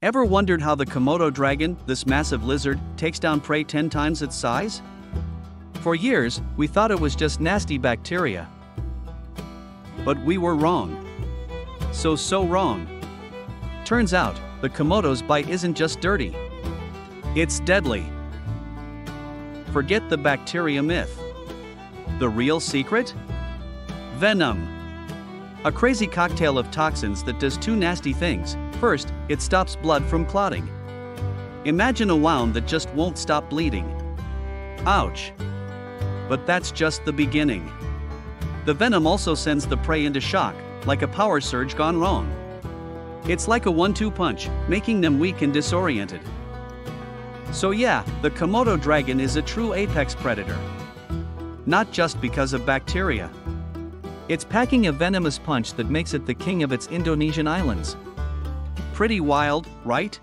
Ever wondered how the Komodo dragon, this massive lizard, takes down prey 10 times its size? For years, we thought it was just nasty bacteria. But we were wrong. So, so wrong. Turns out, the Komodo's bite isn't just dirty, it's deadly. Forget the bacteria myth. The real secret? Venom. A crazy cocktail of toxins that does two nasty things. First, it stops blood from clotting. Imagine a wound that just won't stop bleeding. Ouch. But that's just the beginning. The venom also sends the prey into shock, like a power surge gone wrong. It's like a one two punch, making them weak and disoriented. So, yeah, the Komodo dragon is a true apex predator. Not just because of bacteria. It's packing a venomous punch that makes it the king of its Indonesian islands. Pretty wild, right?